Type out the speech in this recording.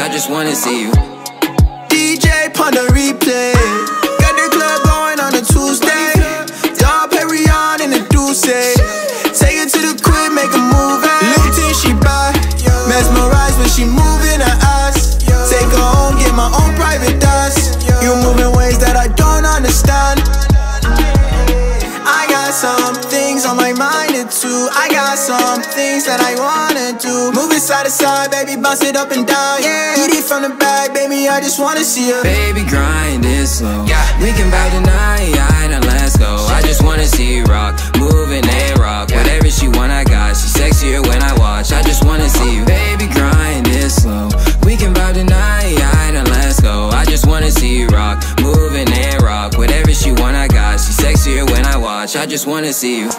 I just wanna see you. DJ pon the replay. Got the club going on a Tuesday. Dom Perignon in the Douce. Take it to the crib, make a move. Till she buy. Mesmerized when she moving her ass. Take her home, get my own private dance. You move in ways that I don't understand. I got some things on my mind too. I got some things that I wanna do. Move it side to side, baby, bounce it up and down. Yeah, eat it from the back, baby. I just wanna see you. Baby, grind it slow. Yeah, We can vibe tonight, now let's go. I just wanna see you rock, moving and rock. Whatever she want, I got. She sexier when I watch. I just wanna see you. Baby, grind it slow. We can vibe tonight, now let's go. I just wanna see you rock, moving and rock. Whatever she want, I got. She sexier when I watch. I just wanna see you.